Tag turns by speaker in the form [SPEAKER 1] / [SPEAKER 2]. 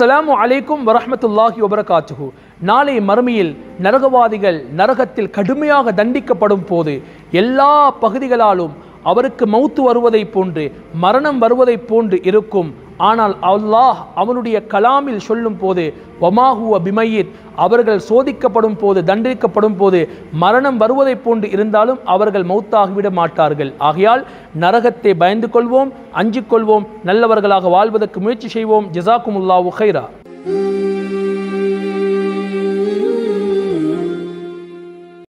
[SPEAKER 1] அஸ்ஸலாமு அலைக்கும் வரஹமத்துல்லாஹி வபரகாத்துஹு. நாளை மறுமையில் நரகவாதிகள் நரகத்தில் கடுமையாக தண்டிக்கப்படும் போது எல்லா பகுதிகளாலும் அவருக்கு மௌத்து வருவதைப் போன்று மரணம் வருவதைப் போன்று இருக்கும் ஆனால் அல்லாஹ் அவனுடைய கலாமில் சொல்லும் போது ஒமாஹுவ பிமையீத் அவர்கள் சோதிக்கப்படும் போது தண்டிக்கப்படும் போது மரணம் வருவதைப் போன்று இருந்தாலும் அவர்கள் மௌத்தாகிவிட மாட்டார்கள். ஆகையால் நரகத்தை பயந்து கொள்வோம் அஞ்சிக் கொள்வோம் நல்லவர்களாக வாழ்வதற்கு முயற்சி செய்வோம். ஜிசாக்குமுல்லாஹு ஹைரா